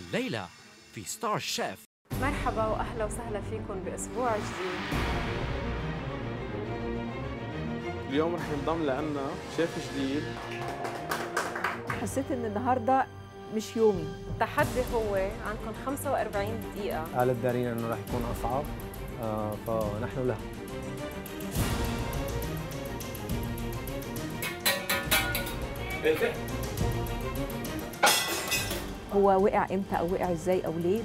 الليلة في ستار شيف مرحبا وأهلا وسهلا فيكم بأسبوع جديد. اليوم رح ينضم لنا شيف جديد. حسيت إن النهارده مش يومي. التحدي هو عندكم 45 دقيقة. قالت دارين إنه رح يكون أصعب. آه فنحن له. هو وقع إمتى أو وقع إزاي أو ليه.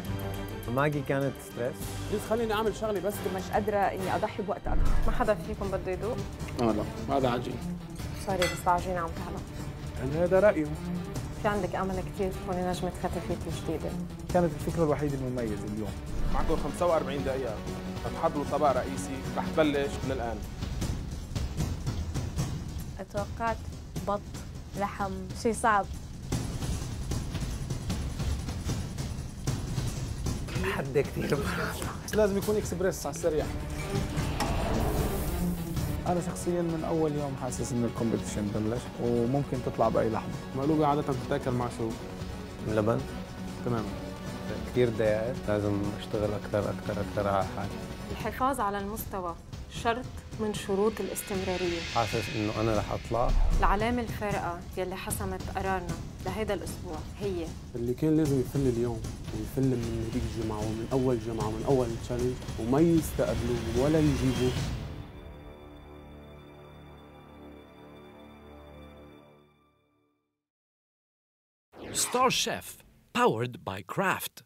ماجي كانت stressed please خليني أعمل شغلي بس. مش قادرة إني أضحي بوقت أكتر ما حدا فيكم بده يدوق؟ آه لا هذا عجين. sorry بس العجينة عم تعلق يعني هذا رايه في عندك أمل كثير تكوني نجمة فتافيت جديدة؟ كانت الفكرة الوحيدة المميزة اليوم. معكم 45 دقيقة. رح تحضروا طبق رئيسي. رح تبلش من الآن. توقعت بط لحم شيء صعب. حد كثير لازم يكون إكسبريس على السريع أنا شخصيا من أول يوم حاسس إن الكومبيتيشن بلش وممكن تطلع بأي لحظة. مقلوبة عادة بتتاكل مع شو؟ لبن؟ تماما كثير ضايقت لازم أشتغل أكثر أكثر أكثر على حالي. الحفاظ على المستوى. شرط من شروط الاستمرارية. حاسس إنه أنا رح أطلع. العلامة الفارقة يلي حسمت قرارنا لهيدا الأسبوع هي اللي كان لازم يفل اليوم ويفل من هذيك الجمعة ومن أول جمعة ومن أول challenge وما يستقبلوا ولا يجيبوا ستار شيف powered by Kraft